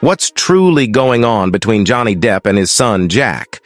What's truly going on between Johnny Depp and his son, Jack?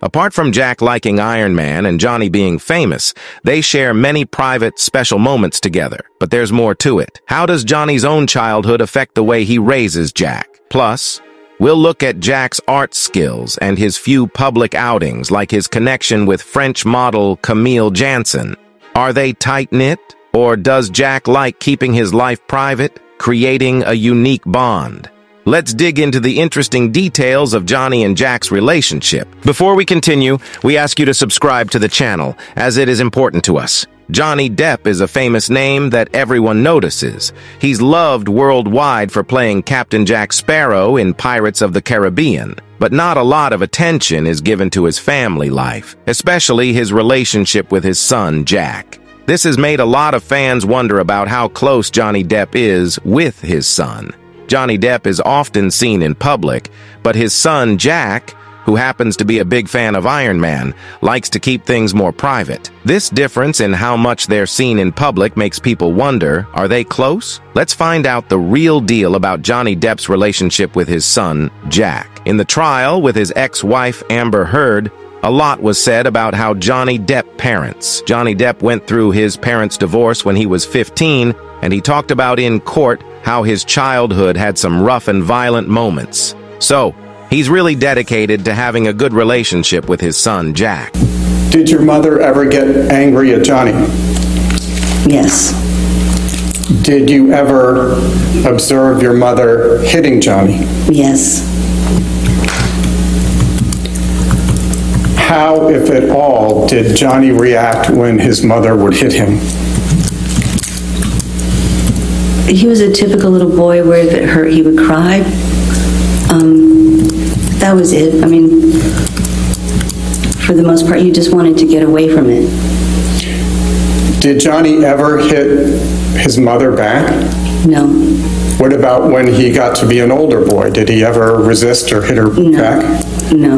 Apart from Jack liking Iron Man and Johnny being famous, they share many private, special moments together. But there's more to it. How does Johnny's own childhood affect the way he raises Jack? Plus, we'll look at Jack's art skills and his few public outings, like his connection with French model Camille Jansen. Are they tight-knit? Or does Jack like keeping his life private, creating a unique bond? Let's dig into the interesting details of Johnny and Jack's relationship. Before we continue, we ask you to subscribe to the channel, as it is important to us. Johnny Depp is a famous name that everyone notices. He's loved worldwide for playing Captain Jack Sparrow in Pirates of the Caribbean. But not a lot of attention is given to his family life, especially his relationship with his son, Jack. This has made a lot of fans wonder about how close Johnny Depp is with his son. Johnny Depp is often seen in public, but his son, Jack, who happens to be a big fan of Iron Man, likes to keep things more private. This difference in how much they're seen in public makes people wonder, are they close? Let's find out the real deal about Johnny Depp's relationship with his son, Jack. In the trial with his ex-wife, Amber Heard, a lot was said about how Johnny Depp parents. Johnny Depp went through his parents' divorce when he was 15, and he talked about in court how his childhood had some rough and violent moments. So, he's really dedicated to having a good relationship with his son, Jack. Did your mother ever get angry at Johnny? Yes. Did you ever observe your mother hitting Johnny? Yes. How, if at all, did Johnny react when his mother would hit him? He was a typical little boy where if it hurt, he would cry. Um, that was it. I mean, for the most part, you just wanted to get away from it. Did Johnny ever hit his mother back? No. What about when he got to be an older boy? Did he ever resist or hit her No. back? No.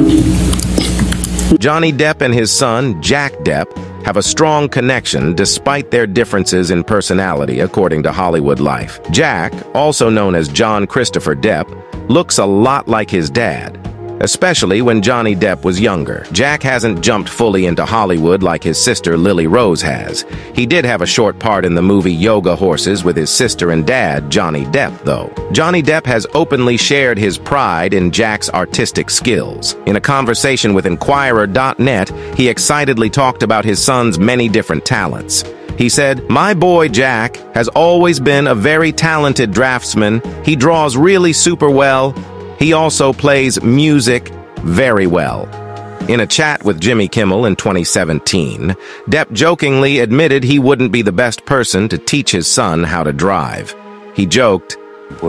Johnny Depp and his son, Jack Depp, have a strong connection despite their differences in personality, according to Hollywood Life. Jack, also known as John Christopher Depp, looks a lot like his dad, especially when Johnny Depp was younger. Jack hasn't jumped fully into Hollywood like his sister Lily Rose has. He did have a short part in the movie Yoga Hosers with his sister and dad, Johnny Depp, though. Johnny Depp has openly shared his pride in Jack's artistic skills. In a conversation with Inquirer.net, he excitedly talked about his son's many different talents. He said, My boy Jack has always been a very talented draftsman. He draws really super well. He also plays music very well. In a chat with Jimmy Kimmel in 2017, Depp jokingly admitted he wouldn't be the best person to teach his son how to drive. He joked,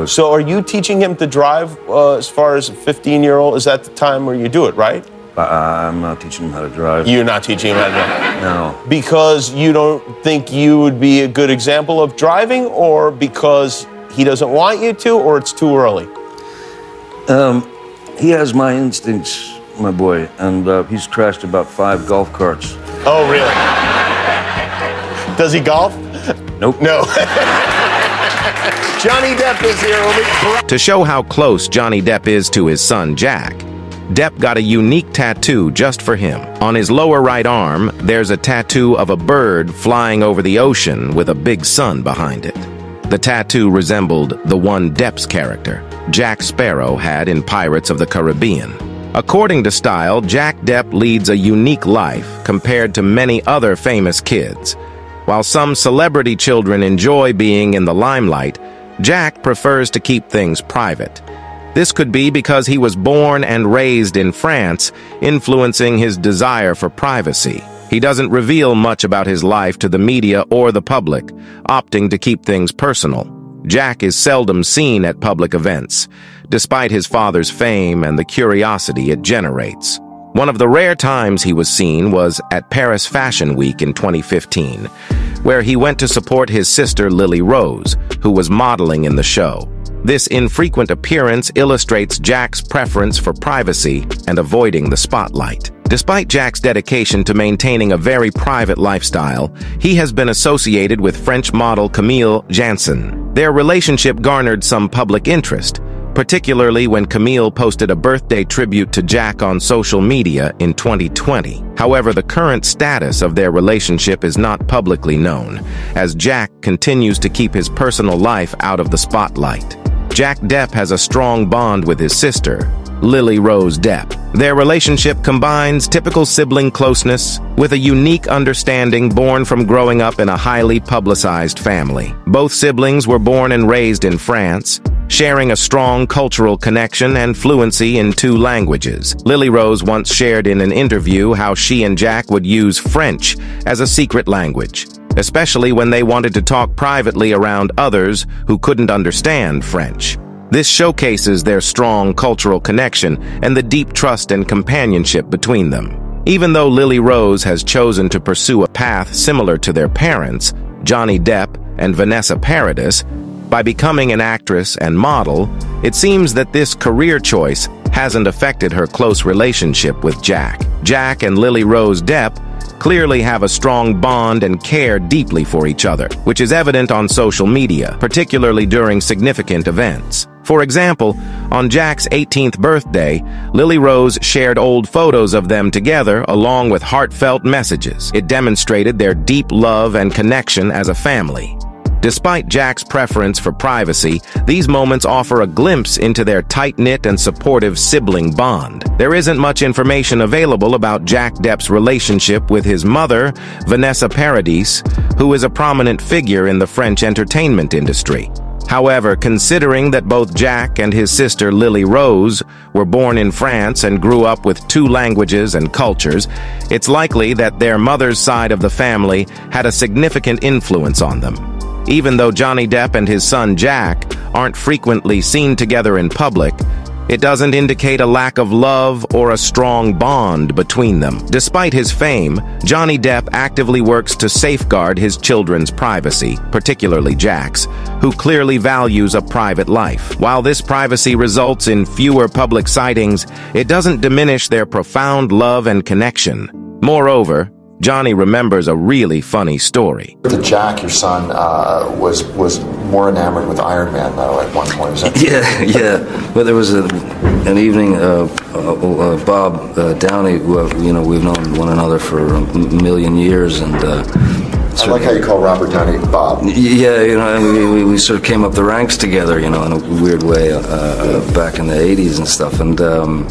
So are you teaching him to drive uh, as far as a 15 year old? Is that the time where you do it, right? But I'm not teaching him how to drive. You're not teaching him how to drive. No. Because you don't think you would be a good example of driving, or because he doesn't want you to, or it's too early? Um, he has my instincts, my boy, and uh, he's crashed about five golf carts. Oh, really? Does he golf? Nope. No. Johnny Depp is here. We'll To show how close Johnny Depp is to his son, Jack, Depp got a unique tattoo just for him. On his lower right arm, there's a tattoo of a bird flying over the ocean with a big sun behind it. The tattoo resembled the one Depp's character, Jack Sparrow, had in Pirates of the Caribbean. According to Style, Jack Depp leads a unique life compared to many other famous kids. While some celebrity children enjoy being in the limelight, Jack prefers to keep things private. This could be because he was born and raised in France, influencing his desire for privacy. He doesn't reveal much about his life to the media or the public, opting to keep things personal. Jack is seldom seen at public events, despite his father's fame and the curiosity it generates. One of the rare times he was seen was at Paris Fashion Week in 2015, where he went to support his sister Lily Rose, who was modeling in the show. This infrequent appearance illustrates Jack's preference for privacy and avoiding the spotlight. Despite Jack's dedication to maintaining a very private lifestyle, he has been associated with French model Camille Jansen. Their relationship garnered some public interest, particularly when Camille posted a birthday tribute to Jack on social media in 2020. However, the current status of their relationship is not publicly known, as Jack continues to keep his personal life out of the spotlight. Jack Depp has a strong bond with his sister, Lily Rose Depp. Their relationship combines typical sibling closeness with a unique understanding born from growing up in a highly publicized family. Both siblings were born and raised in France, sharing a strong cultural connection and fluency in two languages. Lily Rose once shared in an interview how she and Jack would use French as a secret language, especially when they wanted to talk privately around others who couldn't understand French. This showcases their strong cultural connection and the deep trust and companionship between them. Even though Lily Rose has chosen to pursue a path similar to their parents, Johnny Depp and Vanessa Paradis, by becoming an actress and model, it seems that this career choice hasn't affected her close relationship with Jack. Jack and Lily Rose Depp clearly have a strong bond and care deeply for each other, which is evident on social media, particularly during significant events. For example, on Jack's 18th birthday, Lily Rose shared old photos of them together along with heartfelt messages. It demonstrated their deep love and connection as a family. Despite Jack's preference for privacy, these moments offer a glimpse into their tight-knit and supportive sibling bond. There isn't much information available about Jack Depp's relationship with his mother, Vanessa Paradis, who is a prominent figure in the French entertainment industry. However, considering that both Jack and his sister Lily Rose were born in France and grew up with two languages and cultures, it's likely that their mother's side of the family had a significant influence on them. Even though Johnny Depp and his son Jack aren't frequently seen together in public, it doesn't indicate a lack of love or a strong bond between them. Despite his fame, Johnny Depp actively works to safeguard his children's privacy, particularly Jack's, who clearly values a private life. While this privacy results in fewer public sightings, it doesn't diminish their profound love and connection. Moreover, Johnny remembers a really funny story. Jack, your son, uh, was was more enamored with Iron Man though at one point. Yeah, yeah. But there was a, an evening. Uh, uh, uh, Bob uh, Downey, who, uh, you know, we've known one another for a million years, and uh, I like how you call Robert Downey Bob. yeah, you know, we, we, we sort of came up the ranks together, you know, in a weird way, uh, uh, back in the '80s and stuff. And um,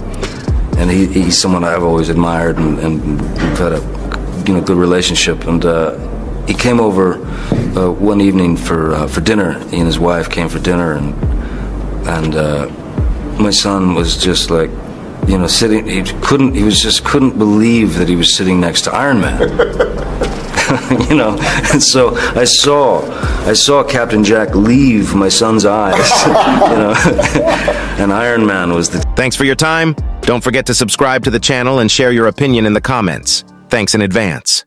and he, he's someone I've always admired, and, and we've had a you know good relationship. And uh, he came over uh, one evening for uh, for dinner. He and his wife came for dinner, and and uh, my son was just like. You know, sitting. He couldn't. He was just couldn't believe that he was sitting next to Iron Man. you know, and so I saw, I saw Captain Jack leave my son's eyes. you know, and Iron Man was the Thanks for your time. Don't forget to subscribe to the channel and share your opinion in the comments. Thanks in advance.